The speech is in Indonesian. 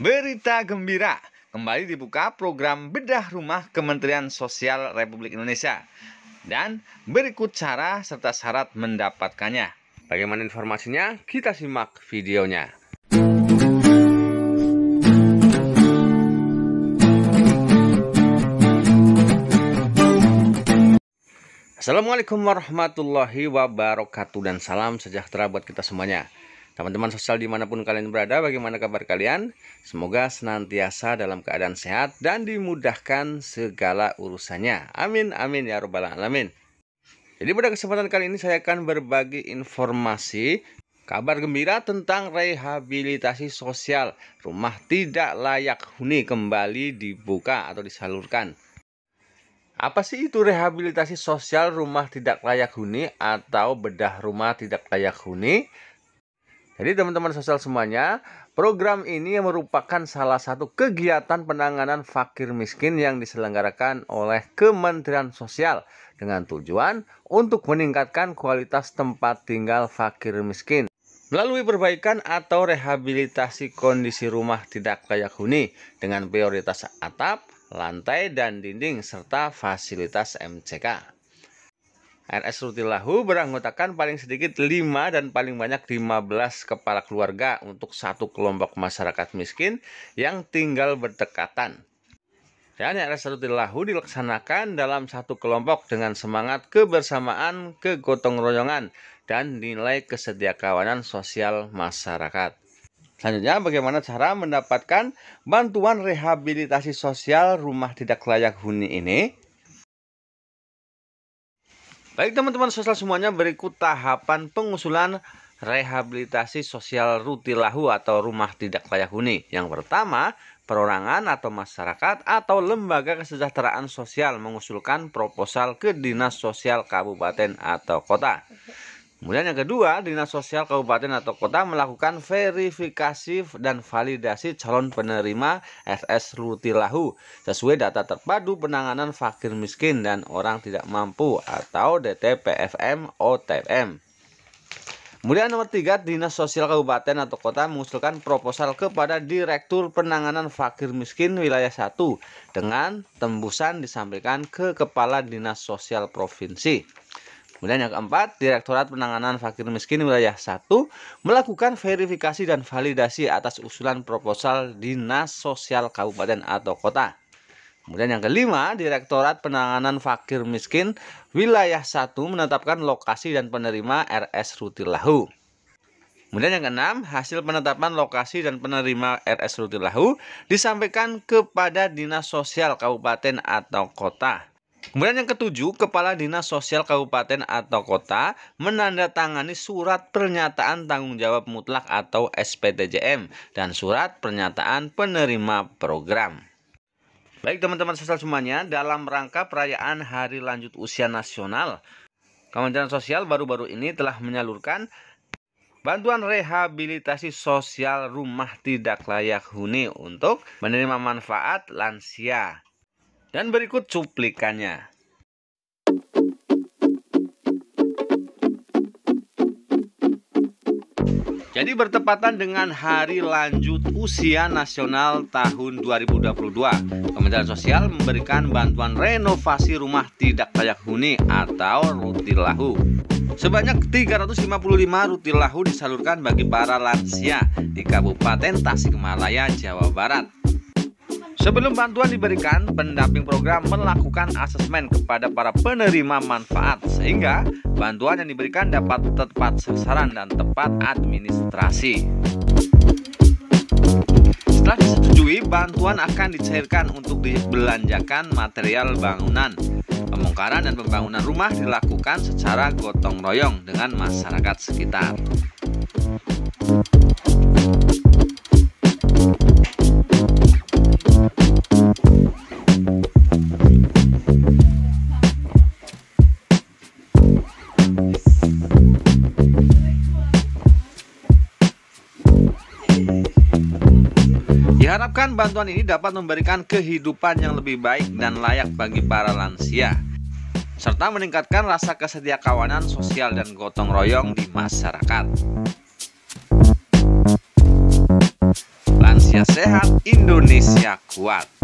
Berita gembira, kembali dibuka program bedah rumah Kementerian Sosial Republik Indonesia. Dan berikut cara serta syarat mendapatkannya. Bagaimana informasinya? Kita simak videonya. Assalamualaikum warahmatullahi wabarakatuh dan salam sejahtera buat kita semuanya. Teman-teman sosial di mana pun kalian berada, bagaimana kabar kalian? Semoga senantiasa dalam keadaan sehat dan dimudahkan segala urusannya. Amin, amin ya robbal alamin. Jadi pada kesempatan kali ini saya akan berbagi informasi kabar gembira tentang rehabilitasi sosial rumah tidak layak huni kembali dibuka atau disalurkan. Apa sih itu rehabilitasi sosial rumah tidak layak huni atau bedah rumah tidak layak huni? Jadi teman-teman sosial semuanya, program ini merupakan salah satu kegiatan penanganan fakir miskin yang diselenggarakan oleh Kementerian Sosial dengan tujuan untuk meningkatkan kualitas tempat tinggal fakir miskin melalui perbaikan atau rehabilitasi kondisi rumah tidak layak huni dengan prioritas atap, lantai, dan dinding serta fasilitas MCK. RS Rutilahu beranggotakan paling sedikit 5 dan paling banyak 15 kepala keluarga untuk satu kelompok masyarakat miskin yang tinggal berdekatan. Dan RS Rutilahu dilaksanakan dalam satu kelompok dengan semangat kebersamaan, kegotong royongan, dan nilai kesediakawanan sosial masyarakat. Selanjutnya, bagaimana cara mendapatkan bantuan rehabilitasi sosial rumah tidak layak huni ini? Baik teman-teman sosial semuanya berikut tahapan pengusulan rehabilitasi sosial rutilahu atau rumah tidak layak huni. Yang pertama, perorangan atau masyarakat atau lembaga kesejahteraan sosial mengusulkan proposal ke Dinas Sosial Kabupaten atau Kota. Kemudian yang kedua, Dinas Sosial Kabupaten atau Kota melakukan verifikasi dan validasi calon penerima SS Rutilahu sesuai data terpadu penanganan fakir miskin dan orang tidak mampu atau DTPFM OTM. Kemudian nomor tiga, Dinas Sosial Kabupaten atau Kota mengusulkan proposal kepada Direktur Penanganan Fakir Miskin Wilayah 1 dengan tembusan disampaikan ke Kepala Dinas Sosial Provinsi. Kemudian yang keempat, Direktorat Penanganan Fakir Miskin Wilayah 1 melakukan verifikasi dan validasi atas usulan proposal Dinas Sosial Kabupaten atau Kota. Kemudian yang kelima, Direktorat Penanganan Fakir Miskin Wilayah 1 menetapkan lokasi dan penerima RS Rutilahu. Kemudian yang keenam, hasil penetapan lokasi dan penerima RS Rutilahu disampaikan kepada Dinas Sosial Kabupaten atau Kota. Kemudian yang ketujuh, Kepala Dinas Sosial Kabupaten atau Kota menandatangani surat pernyataan tanggung jawab mutlak atau SPTJM dan surat pernyataan penerima program. Baik teman-teman sosial semuanya, dalam rangka perayaan Hari Lanjut Usia Nasional, Kementerian Sosial baru-baru ini telah menyalurkan bantuan rehabilitasi sosial rumah tidak layak huni untuk menerima manfaat lansia dan berikut cuplikannya. Jadi bertepatan dengan Hari Lanjut Usia Nasional tahun 2022, Kementerian Sosial memberikan bantuan renovasi rumah tidak layak huni atau rutilahu. Sebanyak 355 rutilahu disalurkan bagi para lansia di Kabupaten Tasikmalaya, Jawa Barat. Sebelum bantuan diberikan, pendamping program melakukan asesmen kepada para penerima manfaat sehingga bantuan yang diberikan dapat tepat sasaran dan tepat administrasi. Setelah disetujui, bantuan akan dicairkan untuk dibelanjakan material bangunan. Pembongkaran dan pembangunan rumah dilakukan secara gotong royong dengan masyarakat sekitar. Diharapkan bantuan ini dapat memberikan kehidupan yang lebih baik dan layak bagi para lansia, serta meningkatkan rasa kesedia kawanan sosial dan gotong royong di masyarakat. Lansia sehat, Indonesia kuat.